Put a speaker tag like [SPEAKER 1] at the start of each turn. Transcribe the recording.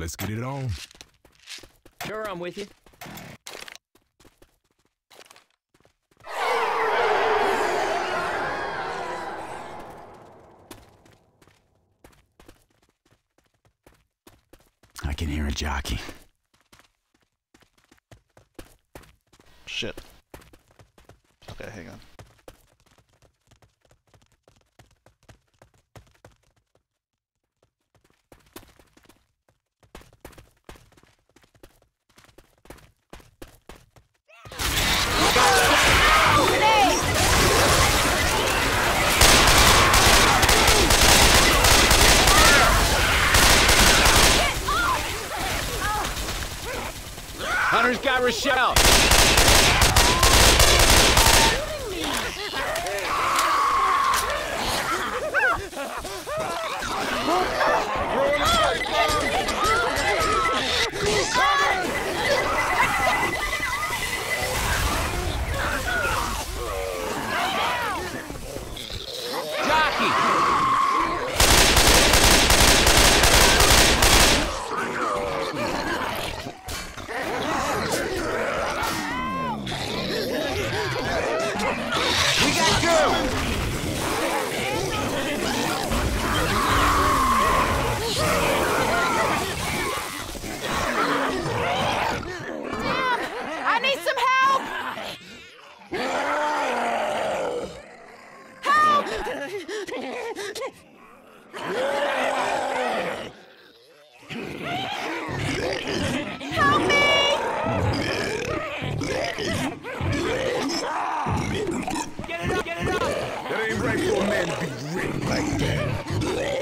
[SPEAKER 1] let's get it on.
[SPEAKER 2] Sure, I'm with you.
[SPEAKER 3] I can hear a jockey.
[SPEAKER 4] Shit. Okay, hang on.
[SPEAKER 2] Hunter's got Rochelle. Help me!
[SPEAKER 5] Get it up, get it up!
[SPEAKER 1] That ain't right for a man to be ripped like that.